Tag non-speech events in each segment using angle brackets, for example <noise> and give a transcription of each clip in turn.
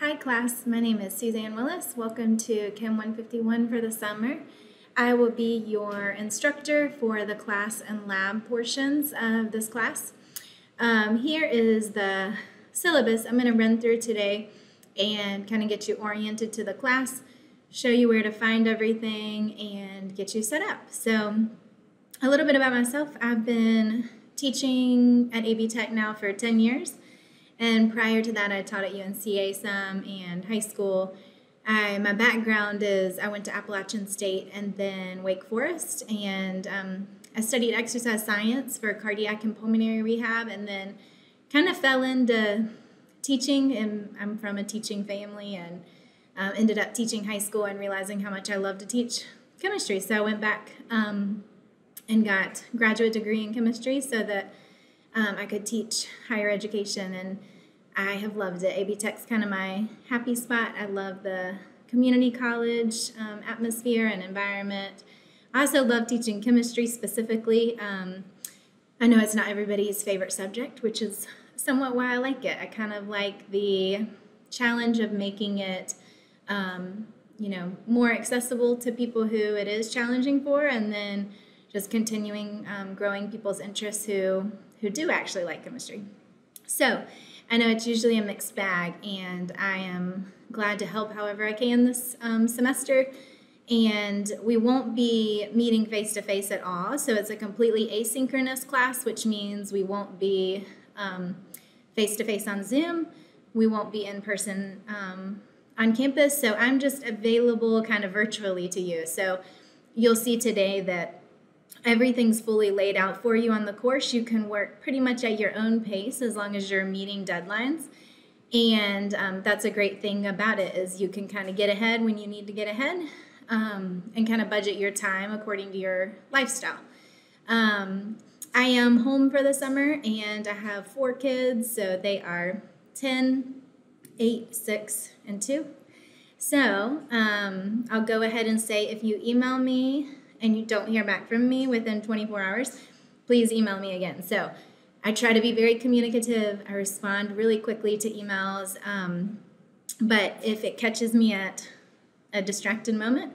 Hi class, my name is Suzanne Willis. Welcome to Chem 151 for the summer. I will be your instructor for the class and lab portions of this class. Um, here is the syllabus I'm going to run through today and kind of get you oriented to the class, show you where to find everything, and get you set up. So a little bit about myself. I've been teaching at AB Tech now for 10 years. And prior to that, I taught at UNCA some and high school. I, my background is I went to Appalachian State and then Wake Forest, and um, I studied exercise science for cardiac and pulmonary rehab, and then kind of fell into teaching. And I'm from a teaching family, and uh, ended up teaching high school and realizing how much I love to teach chemistry. So I went back um, and got graduate degree in chemistry so that um, I could teach higher education, and I have loved it. AB Tech's kind of my happy spot. I love the community college um, atmosphere and environment. I also love teaching chemistry specifically. Um, I know it's not everybody's favorite subject, which is somewhat why I like it. I kind of like the challenge of making it, um, you know, more accessible to people who it is challenging for, and then just continuing um, growing people's interests who who do actually like chemistry. So I know it's usually a mixed bag, and I am glad to help however I can this um, semester. And we won't be meeting face to face at all. So it's a completely asynchronous class, which means we won't be face to face on Zoom. We won't be in person um, on campus. So I'm just available kind of virtually to you. So you'll see today that everything's fully laid out for you on the course. You can work pretty much at your own pace as long as you're meeting deadlines. And um, that's a great thing about it is you can kind of get ahead when you need to get ahead um, and kind of budget your time according to your lifestyle. Um, I am home for the summer and I have four kids, so they are 10, 8, 6, and 2. So um, I'll go ahead and say if you email me and you don't hear back from me within 24 hours, please email me again. So I try to be very communicative. I respond really quickly to emails. Um, but if it catches me at a distracted moment,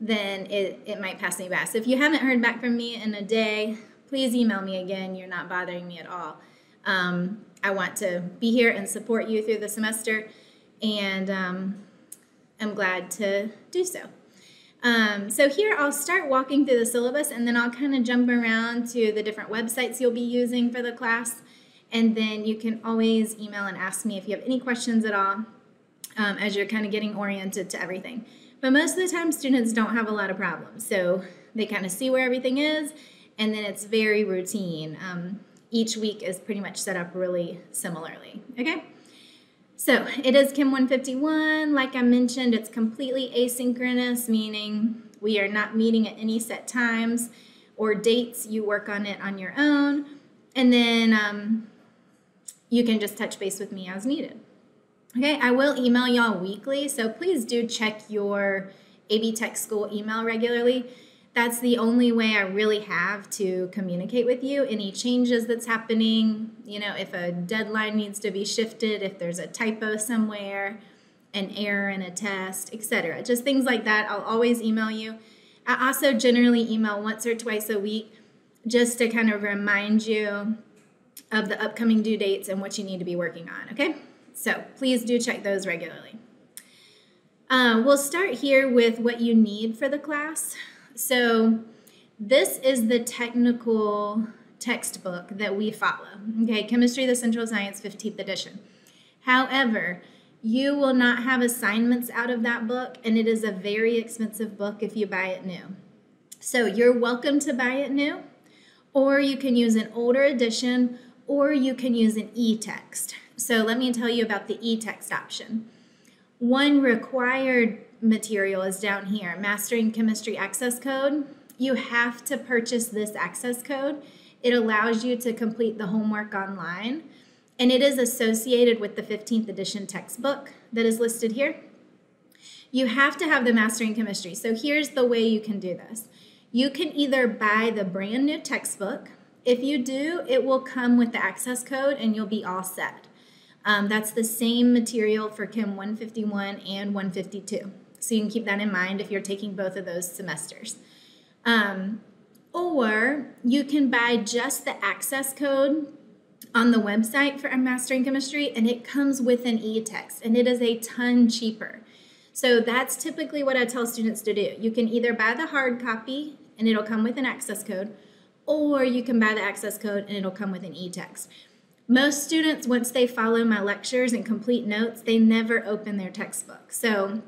then it, it might pass me by. So if you haven't heard back from me in a day, please email me again. You're not bothering me at all. Um, I want to be here and support you through the semester, and um, I'm glad to do so. Um, so here I'll start walking through the syllabus and then I'll kind of jump around to the different websites you'll be using for the class. And then you can always email and ask me if you have any questions at all um, as you're kind of getting oriented to everything. But most of the time, students don't have a lot of problems. So they kind of see where everything is, and then it's very routine. Um, each week is pretty much set up really similarly. Okay? So it is Chem 151. Like I mentioned, it's completely asynchronous, meaning we are not meeting at any set times or dates. You work on it on your own. And then um, you can just touch base with me as needed. Okay, I will email y'all weekly, so please do check your AB Tech School email regularly that's the only way I really have to communicate with you. Any changes that's happening, you know, if a deadline needs to be shifted, if there's a typo somewhere, an error in a test, etc. Just things like that. I'll always email you. I also generally email once or twice a week just to kind of remind you of the upcoming due dates and what you need to be working on, okay? So please do check those regularly. Uh, we'll start here with what you need for the class. So this is the technical textbook that we follow. Okay, Chemistry, the Central Science, 15th edition. However, you will not have assignments out of that book, and it is a very expensive book if you buy it new. So you're welcome to buy it new, or you can use an older edition, or you can use an e-text. So let me tell you about the e-text option. One required material is down here, Mastering Chemistry Access Code. You have to purchase this access code. It allows you to complete the homework online, and it is associated with the 15th edition textbook that is listed here. You have to have the Mastering Chemistry. So here's the way you can do this. You can either buy the brand new textbook. If you do, it will come with the access code and you'll be all set. Um, that's the same material for Chem 151 and 152. So you can keep that in mind if you're taking both of those semesters. Um, or you can buy just the access code on the website for Mastering Chemistry, and it comes with an e-text, and it is a ton cheaper. So that's typically what I tell students to do. You can either buy the hard copy, and it'll come with an access code, or you can buy the access code, and it'll come with an e-text. Most students, once they follow my lectures and complete notes, they never open their textbook. So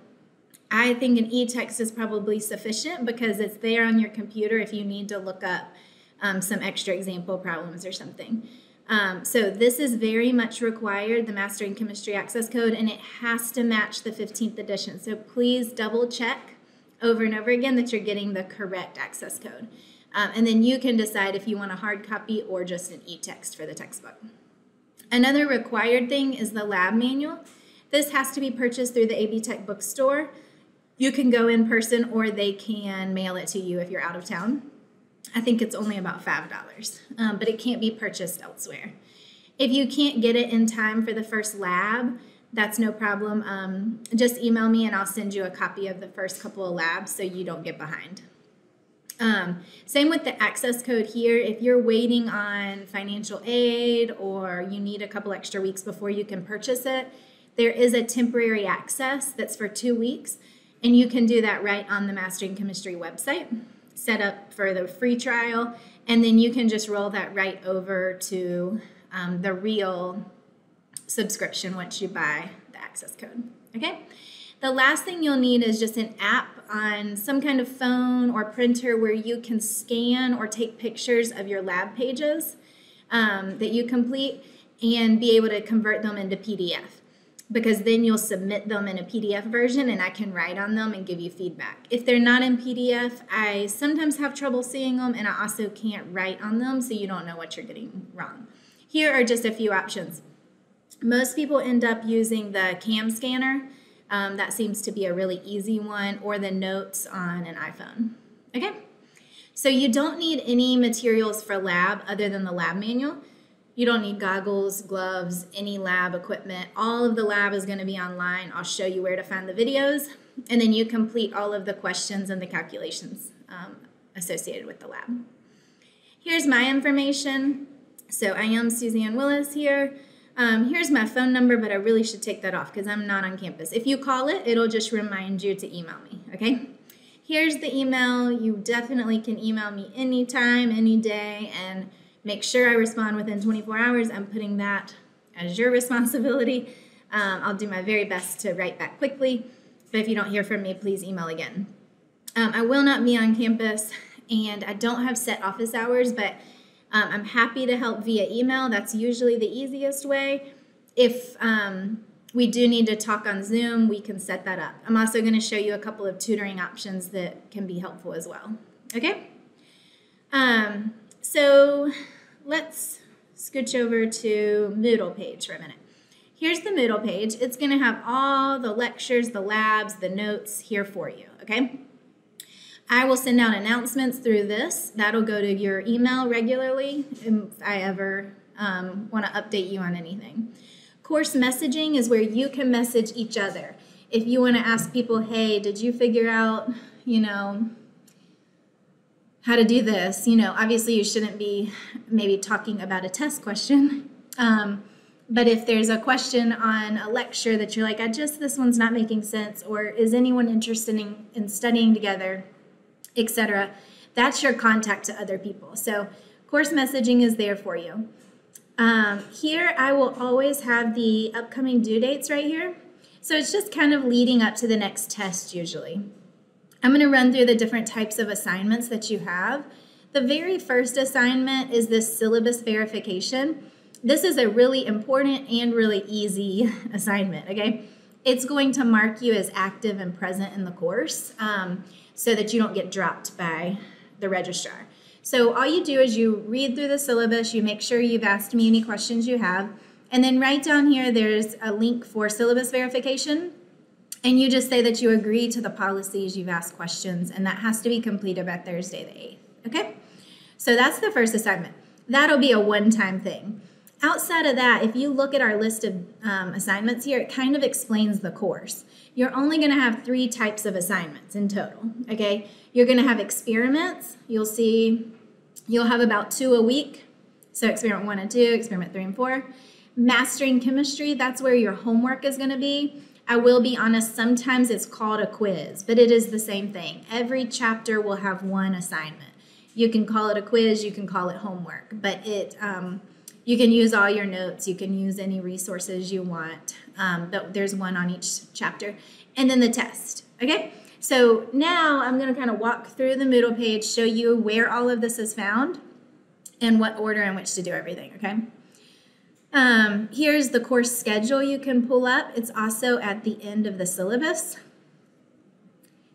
I think an e-text is probably sufficient because it's there on your computer if you need to look up um, some extra example problems or something. Um, so this is very much required, the Mastering Chemistry Access Code, and it has to match the 15th edition. So please double check over and over again that you're getting the correct access code. Um, and then you can decide if you want a hard copy or just an e-text for the textbook. Another required thing is the lab manual. This has to be purchased through the AB Tech bookstore. You can go in person or they can mail it to you if you're out of town. I think it's only about $5, um, but it can't be purchased elsewhere. If you can't get it in time for the first lab, that's no problem. Um, just email me and I'll send you a copy of the first couple of labs so you don't get behind. Um, same with the access code here. If you're waiting on financial aid or you need a couple extra weeks before you can purchase it, there is a temporary access that's for two weeks, and you can do that right on the Mastering Chemistry website set up for the free trial, and then you can just roll that right over to um, the real subscription once you buy the access code. Okay? The last thing you'll need is just an app on some kind of phone or printer where you can scan or take pictures of your lab pages um, that you complete and be able to convert them into PDF because then you'll submit them in a PDF version and I can write on them and give you feedback. If they're not in PDF, I sometimes have trouble seeing them and I also can't write on them so you don't know what you're getting wrong. Here are just a few options. Most people end up using the CamScanner. Um, that seems to be a really easy one or the notes on an iPhone. Okay, so you don't need any materials for lab other than the lab manual. You don't need goggles, gloves, any lab equipment. All of the lab is going to be online. I'll show you where to find the videos, and then you complete all of the questions and the calculations um, associated with the lab. Here's my information. So I am Suzanne Willis here. Um, here's my phone number, but I really should take that off because I'm not on campus. If you call it, it'll just remind you to email me, okay? Here's the email. You definitely can email me anytime, any day, and make sure I respond within 24 hours. I'm putting that as your <laughs> responsibility. Um, I'll do my very best to write back quickly, but if you don't hear from me, please email again. Um, I will not be on campus, and I don't have set office hours, but um, I'm happy to help via email. That's usually the easiest way. If um, we do need to talk on Zoom, we can set that up. I'm also going to show you a couple of tutoring options that can be helpful as well. Okay? Um, so let's scooch over to Moodle page for a minute. Here's the Moodle page. It's going to have all the lectures, the labs, the notes here for you, okay? I will send out announcements through this. That'll go to your email regularly if I ever um, want to update you on anything. Course messaging is where you can message each other. If you want to ask people, hey, did you figure out, you know, how to do this. You know, obviously you shouldn't be maybe talking about a test question. Um, but if there's a question on a lecture that you're like, I just, this one's not making sense, or is anyone interested in, in studying together, etc., that's your contact to other people. So course messaging is there for you. Um, here, I will always have the upcoming due dates right here. So it's just kind of leading up to the next test usually. I'm going to run through the different types of assignments that you have. The very first assignment is this syllabus verification. This is a really important and really easy <laughs> assignment, okay? It's going to mark you as active and present in the course um, so that you don't get dropped by the registrar. So all you do is you read through the syllabus, you make sure you've asked me any questions you have, and then right down here there's a link for syllabus verification. And you just say that you agree to the policies, you've asked questions, and that has to be completed by Thursday the 8th. Okay? So that's the first assignment. That'll be a one time thing. Outside of that, if you look at our list of um, assignments here, it kind of explains the course. You're only going to have three types of assignments in total, okay? You're going to have experiments. You'll see you'll have about two a week. So experiment one and two, experiment three and four. Mastering chemistry, that's where your homework is going to be. I will be honest, sometimes it's called a quiz, but it is the same thing. Every chapter will have one assignment. You can call it a quiz, you can call it homework, but it um, you can use all your notes, you can use any resources you want, um, but there's one on each chapter. And then the test, okay? So now I'm gonna kind of walk through the Moodle page, show you where all of this is found and what order in which to do everything, okay? Um, here's the course schedule you can pull up. It's also at the end of the syllabus.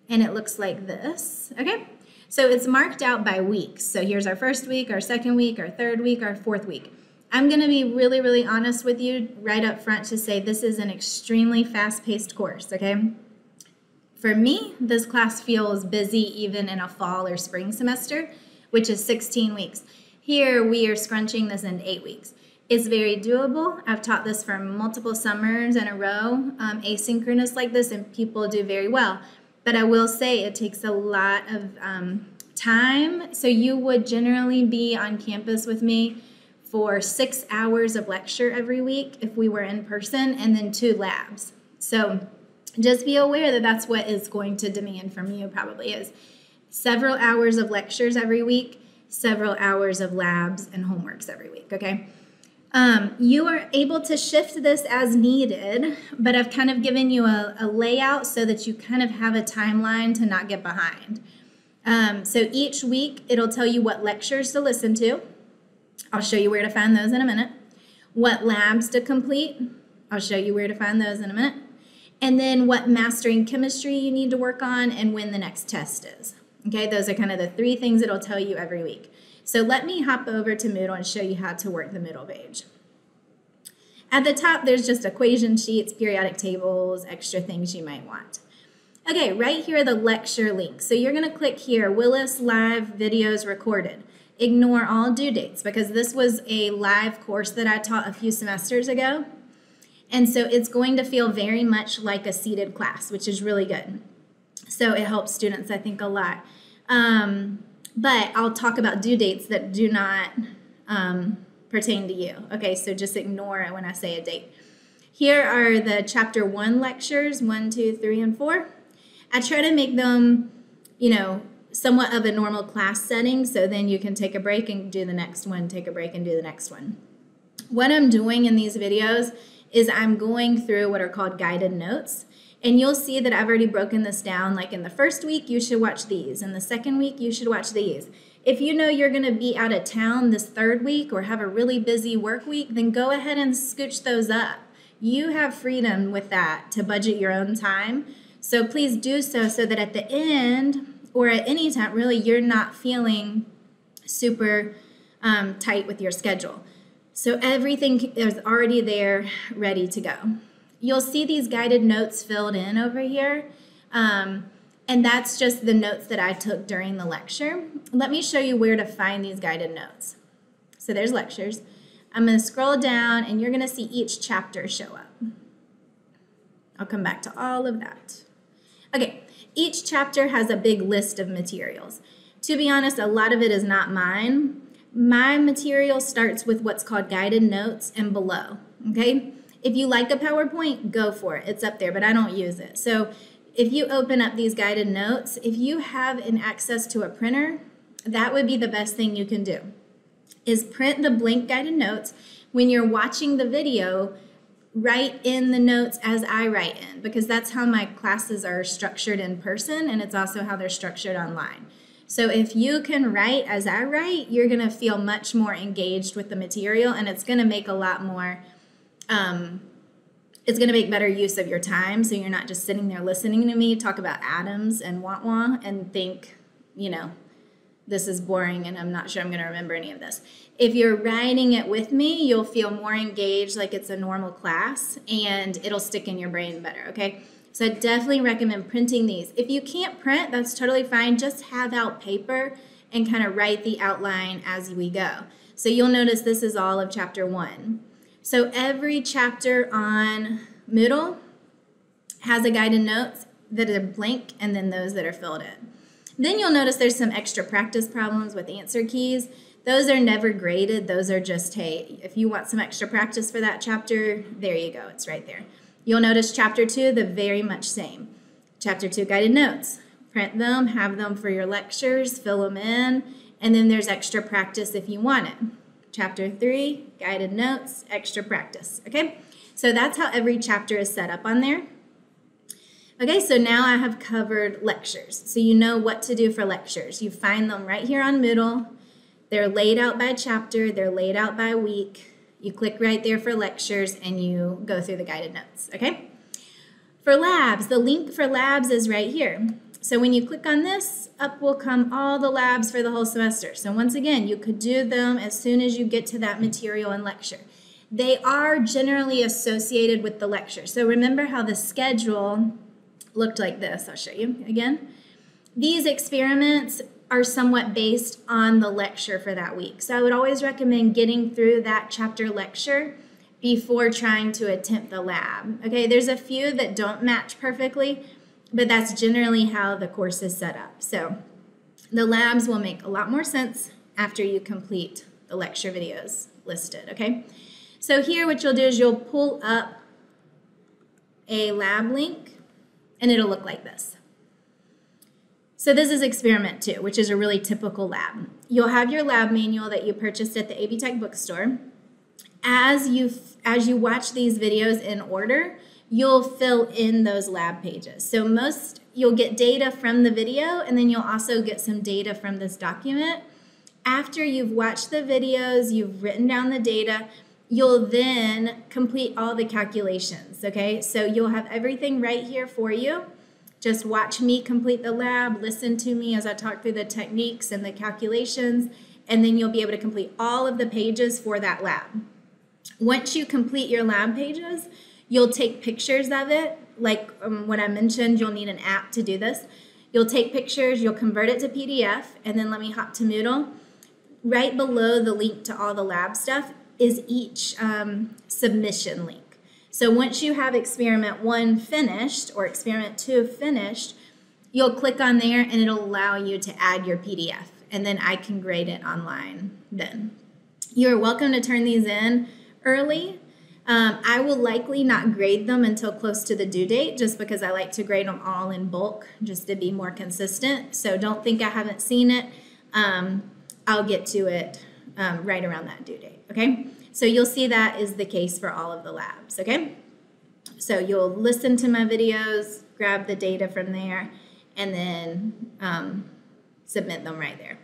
And it looks like this, okay? So it's marked out by weeks. So here's our first week, our second week, our third week, our fourth week. I'm going to be really, really honest with you right up front to say this is an extremely fast-paced course, okay? For me, this class feels busy even in a fall or spring semester, which is 16 weeks. Here, we are scrunching this in eight weeks. It's very doable. I've taught this for multiple summers in a row, um, asynchronous like this, and people do very well. But I will say it takes a lot of um, time. So you would generally be on campus with me for six hours of lecture every week if we were in person, and then two labs. So just be aware that that's what is going to demand from you probably is several hours of lectures every week, several hours of labs and homeworks every week, okay? Um, you are able to shift this as needed, but I've kind of given you a, a layout so that you kind of have a timeline to not get behind. Um, so each week it'll tell you what lectures to listen to. I'll show you where to find those in a minute. What labs to complete. I'll show you where to find those in a minute. And then what mastering chemistry you need to work on and when the next test is. Okay, those are kind of the three things it'll tell you every week. So let me hop over to Moodle and show you how to work the Moodle page. At the top, there's just equation sheets, periodic tables, extra things you might want. Okay, right here are the lecture links. So you're gonna click here, Willis Live Videos Recorded. Ignore all due dates because this was a live course that I taught a few semesters ago. And so it's going to feel very much like a seated class, which is really good. So it helps students, I think, a lot. Um, but I'll talk about due dates that do not um, pertain to you. Okay, so just ignore it when I say a date. Here are the chapter one lectures, one, two, three, and four. I try to make them, you know, somewhat of a normal class setting so then you can take a break and do the next one, take a break and do the next one. What I'm doing in these videos is I'm going through what are called guided notes. And you'll see that I've already broken this down. Like in the first week, you should watch these. In the second week, you should watch these. If you know you're going to be out of town this third week or have a really busy work week, then go ahead and scooch those up. You have freedom with that to budget your own time. So please do so so that at the end or at any time, really, you're not feeling super um, tight with your schedule. So everything is already there, ready to go you'll see these guided notes filled in over here. Um, and that's just the notes that I took during the lecture. Let me show you where to find these guided notes. So there's lectures. I'm going to scroll down and you're going to see each chapter show up. I'll come back to all of that. Okay, each chapter has a big list of materials. To be honest, a lot of it is not mine. My material starts with what's called guided notes and below, okay? If you like a PowerPoint, go for it. It's up there, but I don't use it. So if you open up these guided notes, if you have an access to a printer, that would be the best thing you can do. Is print the blank guided notes when you're watching the video, write in the notes as I write in because that's how my classes are structured in person and it's also how they're structured online. So if you can write as I write, you're going to feel much more engaged with the material and it's going to make a lot more um, it's going to make better use of your time so you're not just sitting there listening to me talk about atoms and wah wah and think, you know, this is boring and I'm not sure I'm going to remember any of this. If you're writing it with me, you'll feel more engaged like it's a normal class and it'll stick in your brain better, okay? So I definitely recommend printing these. If you can't print, that's totally fine. Just have out paper and kind of write the outline as we go. So you'll notice this is all of chapter one. So every chapter on Moodle has a guided notes that are blank and then those that are filled in. Then you'll notice there's some extra practice problems with answer keys. Those are never graded. Those are just, hey, if you want some extra practice for that chapter, there you go. It's right there. You'll notice chapter two, the very much same. Chapter two guided notes. Print them, have them for your lectures, fill them in, and then there's extra practice if you want it. Chapter three, guided notes, extra practice, okay? So that's how every chapter is set up on there. Okay, so now I have covered lectures. So you know what to do for lectures. You find them right here on Moodle. They're laid out by chapter, they're laid out by week. You click right there for lectures and you go through the guided notes, okay? For labs, the link for labs is right here. So when you click on this, up will come all the labs for the whole semester. So once again, you could do them as soon as you get to that material and lecture. They are generally associated with the lecture. So remember how the schedule looked like this. I'll show you again. These experiments are somewhat based on the lecture for that week. So I would always recommend getting through that chapter lecture before trying to attempt the lab. Okay, there's a few that don't match perfectly, but that's generally how the course is set up. So the labs will make a lot more sense after you complete the lecture videos listed, okay? So here what you'll do is you'll pull up a lab link and it'll look like this. So this is experiment two, which is a really typical lab. You'll have your lab manual that you purchased at the AB Tech bookstore. As you, as you watch these videos in order, you'll fill in those lab pages. So most, you'll get data from the video and then you'll also get some data from this document. After you've watched the videos, you've written down the data, you'll then complete all the calculations, okay? So you'll have everything right here for you. Just watch me complete the lab, listen to me as I talk through the techniques and the calculations, and then you'll be able to complete all of the pages for that lab. Once you complete your lab pages, you'll take pictures of it. Like um, when I mentioned, you'll need an app to do this. You'll take pictures, you'll convert it to PDF, and then let me hop to Moodle. Right below the link to all the lab stuff is each um, submission link. So once you have experiment one finished or experiment two finished, you'll click on there and it'll allow you to add your PDF and then I can grade it online then. You're welcome to turn these in early. Um, I will likely not grade them until close to the due date just because I like to grade them all in bulk just to be more consistent. So don't think I haven't seen it. Um, I'll get to it um, right around that due date, okay? So you'll see that is the case for all of the labs, okay? So you'll listen to my videos, grab the data from there, and then um, submit them right there.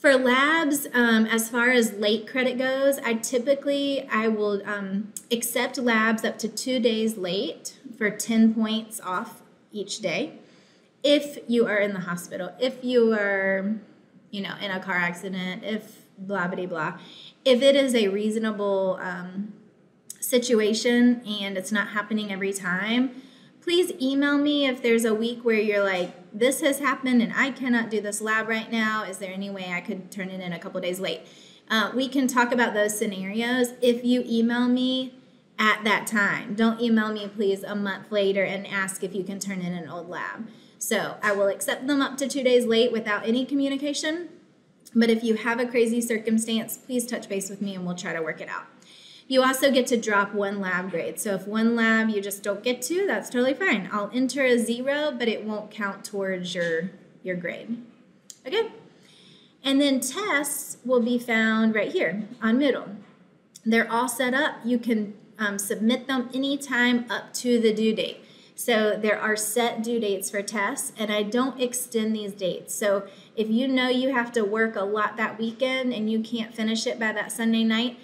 For labs, um, as far as late credit goes, I typically, I will um, accept labs up to two days late for 10 points off each day. If you are in the hospital, if you are, you know, in a car accident, if blah blah blah. If it is a reasonable um, situation and it's not happening every time, please email me if there's a week where you're like, this has happened and I cannot do this lab right now. Is there any way I could turn it in a couple days late? Uh, we can talk about those scenarios if you email me at that time. Don't email me, please, a month later and ask if you can turn in an old lab. So I will accept them up to two days late without any communication. But if you have a crazy circumstance, please touch base with me and we'll try to work it out. You also get to drop one lab grade. So if one lab you just don't get to, that's totally fine. I'll enter a zero, but it won't count towards your, your grade. Okay? And then tests will be found right here on Moodle. They're all set up. You can um, submit them anytime up to the due date. So there are set due dates for tests, and I don't extend these dates. So if you know you have to work a lot that weekend and you can't finish it by that Sunday night,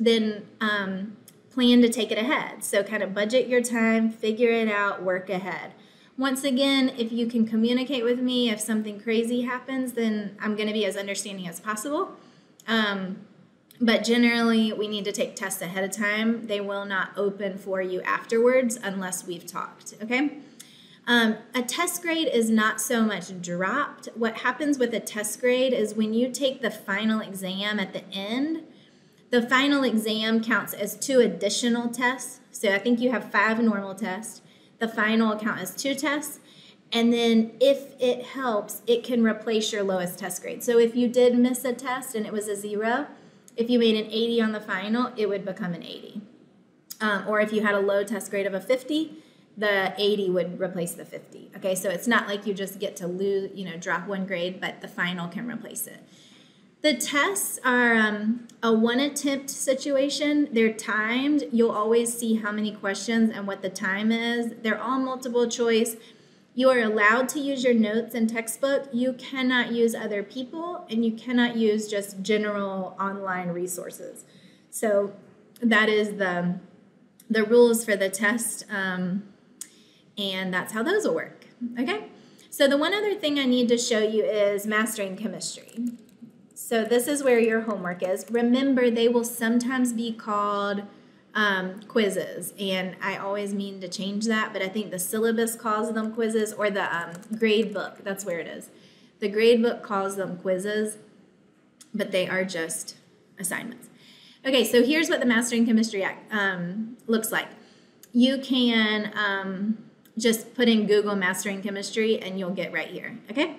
then um, plan to take it ahead. So kind of budget your time, figure it out, work ahead. Once again, if you can communicate with me, if something crazy happens, then I'm going to be as understanding as possible. Um, but generally, we need to take tests ahead of time. They will not open for you afterwards unless we've talked, okay? Um, a test grade is not so much dropped. What happens with a test grade is when you take the final exam at the end, the final exam counts as two additional tests. So I think you have five normal tests. The final count as two tests. And then if it helps, it can replace your lowest test grade. So if you did miss a test and it was a zero, if you made an 80 on the final, it would become an 80. Um, or if you had a low test grade of a 50, the 80 would replace the 50. Okay, so it's not like you just get to lose, you know, drop one grade, but the final can replace it. The tests are um, a one attempt situation. They're timed. You'll always see how many questions and what the time is. They're all multiple choice. You are allowed to use your notes and textbook. You cannot use other people and you cannot use just general online resources. So that is the, the rules for the test. Um, and that's how those will work. Okay? So the one other thing I need to show you is mastering chemistry. So this is where your homework is. Remember, they will sometimes be called um, quizzes, and I always mean to change that, but I think the syllabus calls them quizzes, or the um, grade book, that's where it is. The grade book calls them quizzes, but they are just assignments. Okay, so here's what the Mastering Chemistry Act um, looks like. You can um, just put in Google Mastering Chemistry and you'll get right here, okay?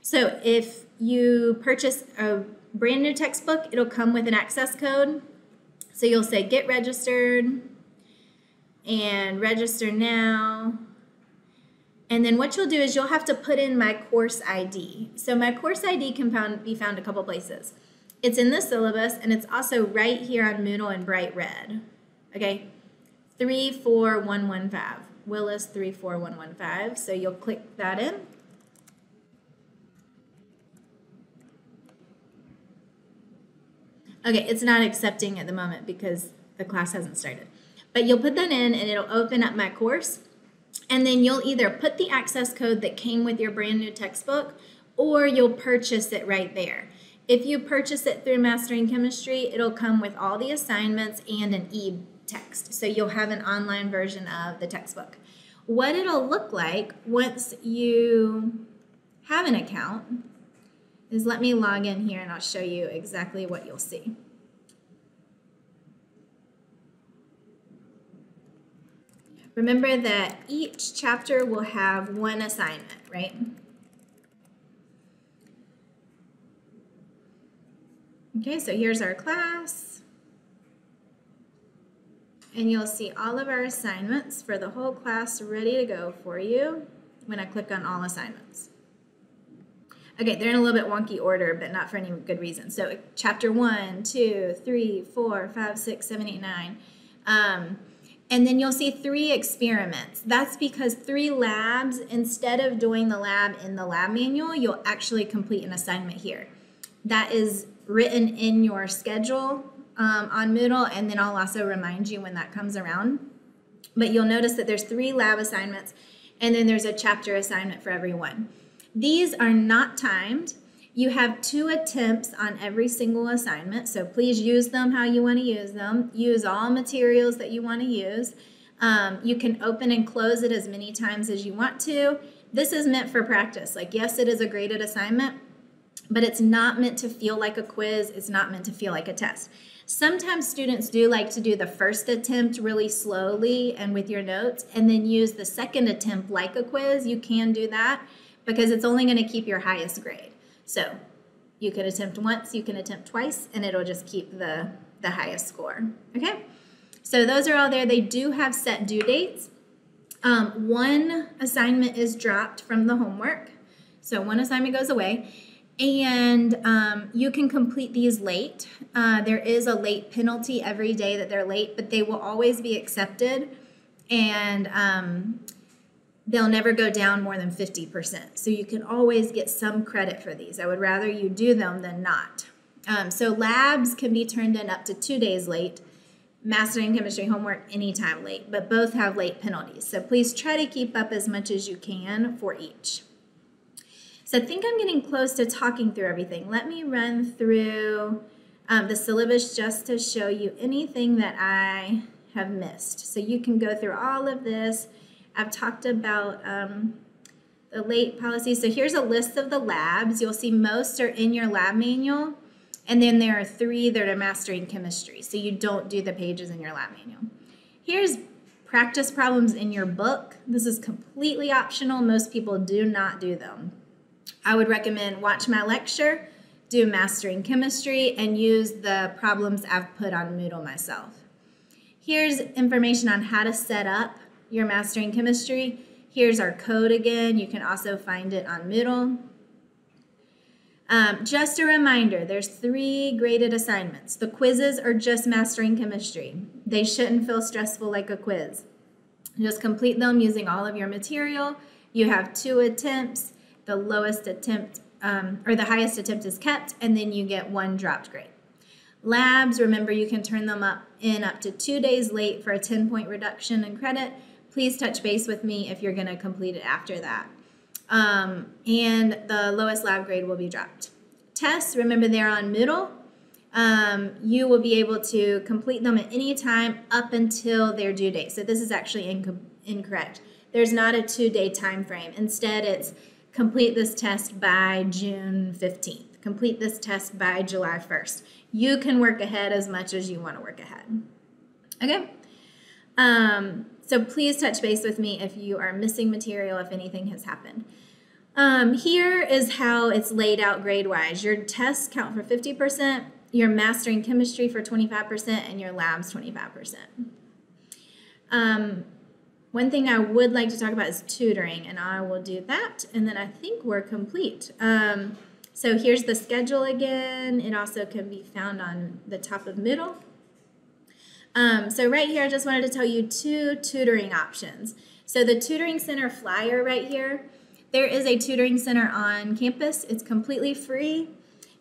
So if you purchase a brand new textbook, it'll come with an access code. So you'll say get registered and register now. And then what you'll do is you'll have to put in my course ID. So my course ID can found, be found a couple places. It's in the syllabus and it's also right here on Moodle in bright red. Okay, 34115. Willis 34115. So you'll click that in. Okay, it's not accepting at the moment because the class hasn't started. But you'll put that in and it'll open up my course. And then you'll either put the access code that came with your brand new textbook or you'll purchase it right there. If you purchase it through Mastering Chemistry, it'll come with all the assignments and an e text. So you'll have an online version of the textbook. What it'll look like once you have an account is let me log in here and I'll show you exactly what you'll see. Remember that each chapter will have one assignment, right? Okay, so here's our class. And you'll see all of our assignments for the whole class ready to go for you when I click on all assignments. Okay, they're in a little bit wonky order, but not for any good reason. So chapter one, two, three, four, five, six, seven, eight, nine. Um, and then you'll see three experiments. That's because three labs, instead of doing the lab in the lab manual, you'll actually complete an assignment here. That is written in your schedule um, on Moodle, and then I'll also remind you when that comes around. But you'll notice that there's three lab assignments, and then there's a chapter assignment for every one. These are not timed. You have two attempts on every single assignment, so please use them how you want to use them. Use all materials that you want to use. Um, you can open and close it as many times as you want to. This is meant for practice. Like, yes, it is a graded assignment, but it's not meant to feel like a quiz. It's not meant to feel like a test. Sometimes students do like to do the first attempt really slowly and with your notes, and then use the second attempt like a quiz. You can do that because it's only going to keep your highest grade. So you can attempt once, you can attempt twice, and it'll just keep the, the highest score. Okay? So those are all there. They do have set due dates. Um, one assignment is dropped from the homework. So one assignment goes away and um, you can complete these late. Uh, there is a late penalty every day that they're late, but they will always be accepted, and um, they'll never go down more than 50%. So you can always get some credit for these. I would rather you do them than not. Um, so labs can be turned in up to two days late. Mastering chemistry homework anytime late, but both have late penalties. So please try to keep up as much as you can for each. So I think I'm getting close to talking through everything. Let me run through um, the syllabus just to show you anything that I have missed. So you can go through all of this I've talked about um, the late policy. So here's a list of the labs. You'll see most are in your lab manual. And then there are three that are mastering chemistry. So you don't do the pages in your lab manual. Here's practice problems in your book. This is completely optional. Most people do not do them. I would recommend watch my lecture, do mastering chemistry, and use the problems I've put on Moodle myself. Here's information on how to set up your mastering chemistry. Here's our code again. You can also find it on Moodle. Um, just a reminder, there's three graded assignments. The quizzes are just mastering chemistry. They shouldn't feel stressful like a quiz. Just complete them using all of your material. You have two attempts. The lowest attempt, um, or the highest attempt is kept, and then you get one dropped grade. Labs, remember you can turn them up in up to two days late for a 10 point reduction in credit. Please touch base with me if you're gonna complete it after that um, and the lowest lab grade will be dropped. Tests, remember they're on Moodle. Um, you will be able to complete them at any time up until their due date. So this is actually inc incorrect. There's not a two-day time frame. Instead, it's complete this test by June 15th. Complete this test by July 1st. You can work ahead as much as you want to work ahead. Okay? Um, so please touch base with me if you are missing material, if anything has happened. Um, here is how it's laid out grade-wise. Your tests count for 50%, your mastering chemistry for 25%, and your labs 25%. Um, one thing I would like to talk about is tutoring, and I will do that, and then I think we're complete. Um, so here's the schedule again. It also can be found on the top of Moodle. Um, so right here, I just wanted to tell you two tutoring options. So the tutoring center flyer right here, there is a tutoring center on campus. It's completely free.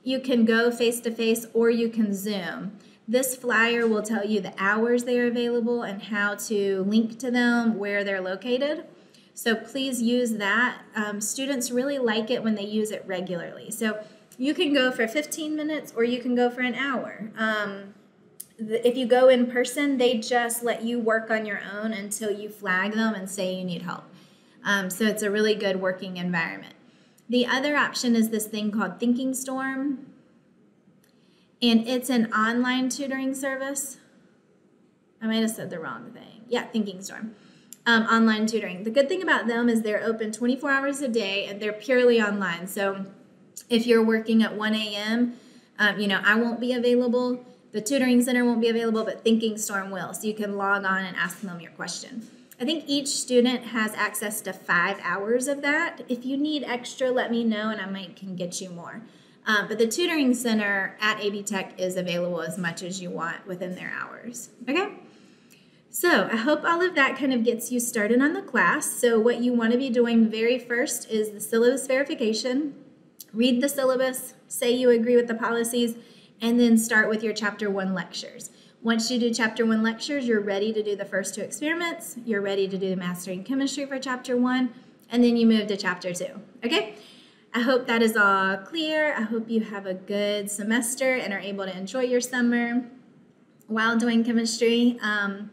You can go face-to-face or you can Zoom. This flyer will tell you the hours they are available and how to link to them, where they're located. So please use that. Um, students really like it when they use it regularly. So you can go for 15 minutes or you can go for an hour. Um, if you go in person, they just let you work on your own until you flag them and say you need help. Um, so it's a really good working environment. The other option is this thing called Thinking Storm, and it's an online tutoring service. I might have said the wrong thing. Yeah, Thinking Storm. Um, online tutoring. The good thing about them is they're open 24 hours a day and they're purely online. So if you're working at 1 a.m., um, you know, I won't be available. The tutoring center won't be available, but Thinking Storm will. So you can log on and ask them your question. I think each student has access to five hours of that. If you need extra, let me know and I might can get you more. Um, but the tutoring center at AB Tech is available as much as you want within their hours. Okay? So I hope all of that kind of gets you started on the class. So what you want to be doing very first is the syllabus verification. Read the syllabus, say you agree with the policies, and then start with your chapter one lectures. Once you do chapter one lectures, you're ready to do the first two experiments. You're ready to do the mastering chemistry for chapter one, and then you move to chapter two. Okay? I hope that is all clear. I hope you have a good semester and are able to enjoy your summer while doing chemistry. Um,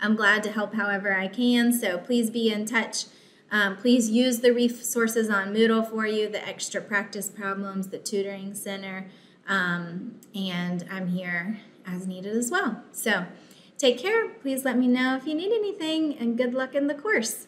I'm glad to help however I can, so please be in touch. Um, please use the resources on Moodle for you, the extra practice problems, the tutoring center, um, and I'm here as needed as well. So take care. Please let me know if you need anything and good luck in the course.